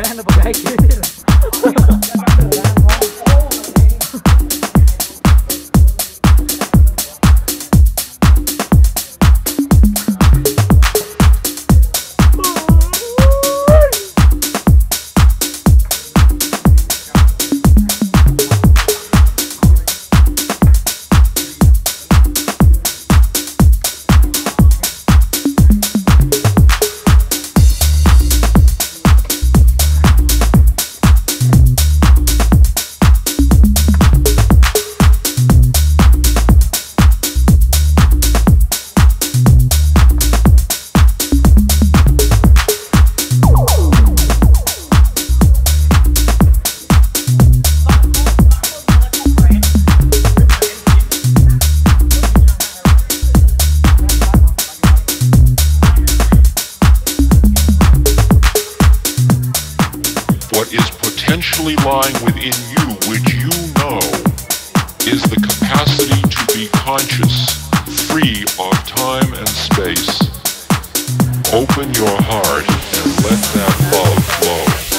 llorando porque What is potentially lying within you, which you know, is the capacity to be conscious, free of time and space. Open your heart and let that love flow.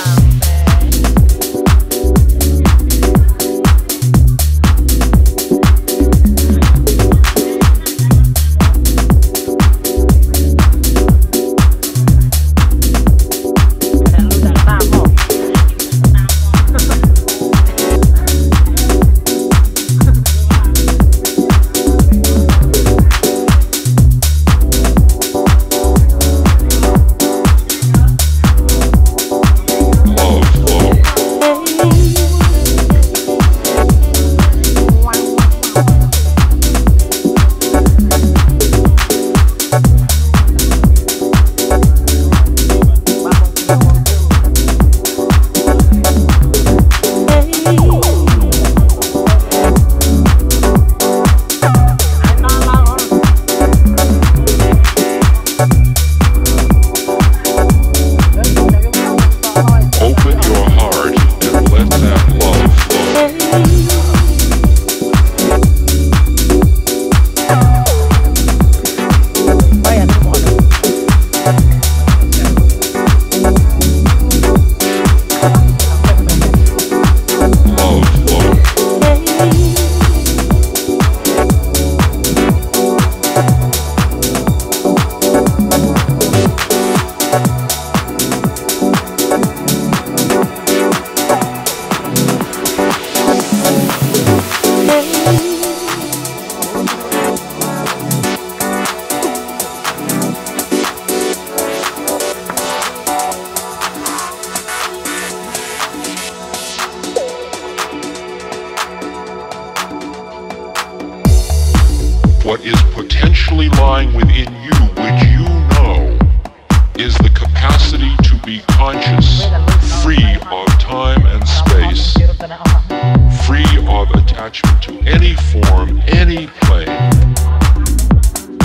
what is potentially lying within you, which you know is the capacity to be conscious, free of time and space, free of attachment to any form, any plane.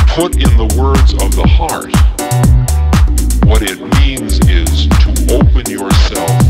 Put in the words of the heart, what it means is to open yourself